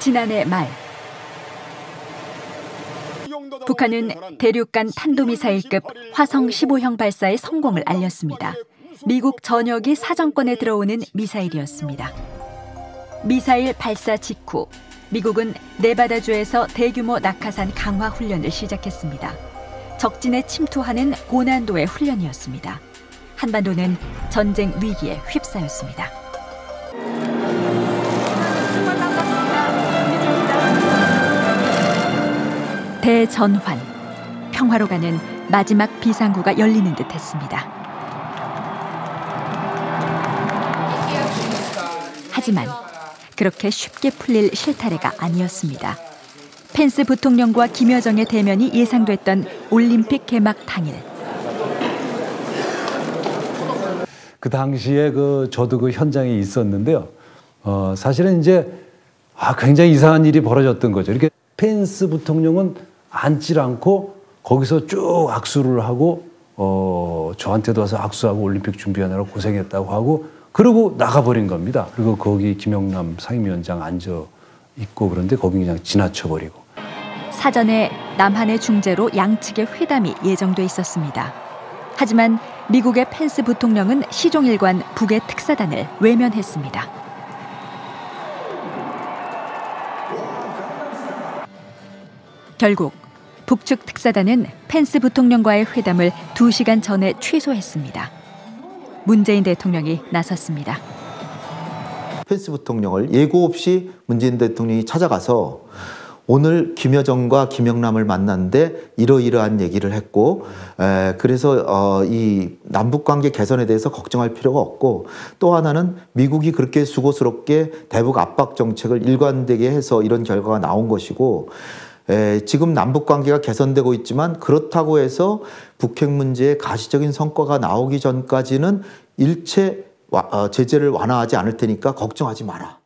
지난해 말 북한은 대륙간 탄도미사일급 화성 15형 발사의 성공을 알렸습니다. 미국 전역이 사정권에 들어오는 미사일이었습니다. 미사일 발사 직후 미국은 네바다주에서 대규모 낙하산 강화 훈련을 시작했습니다. 적진에 침투하는 고난도의 훈련이었습니다. 한반도는 전쟁 위기에 휩싸였습니다. 대전환 평화로 가는 마지막 비상구가 열리는 듯했습니다. 하지만 그렇게 쉽게 풀릴 실타래가 아니었습니다. 펜스 부통령과 김여정의 대면이 예상됐던 올림픽 개막 당일. 그 당시에 그 저도 그 현장에 있었는데요. 어, 사실은 이제 아, 굉장히 이상한 일이 벌어졌던 거죠. 이렇게 펜스 부통령은 앉질 않고 거기서 쭉 악수를 하고 어, 저한테도 와서 악수하고 올림픽 준비하느라 고생했다고 하고 그러고 나가버린 겁니다. 그리고 거기 김영남 상임위원장 앉아 있고 그런데 거기 그냥 지나쳐 버리고. 사전에 남한의 중재로 양측의 회담이 예정돼 있었습니다. 하지만 미국의 펜스 부통령은 시종일관 북의 특사단을 외면했습니다. 결국 북측 특사단은 펜스 부통령과의 회담을 2시간 전에 취소했습니다. 문재인 대통령이 나섰습니다. 펜스 부통령을 예고 없이 문재인 대통령이 찾아가서 오늘 김여정과 김영남을 만났는데 이러이러한 얘기를 했고 에, 그래서 어, 이 남북 관계 개선에 대해서 걱정할 필요가 없고 또 하나는 미국이 그렇게 수고스럽게 대북 압박 정책을 일관되게 해서 이런 결과가 나온 것이고 에, 지금 남북 관계가 개선되고 있지만 그렇다고 해서 북핵 문제에 가시적인 성과가 나오기 전까지는 일체 와, 어, 제재를 완화하지 않을 테니까 걱정하지 마라.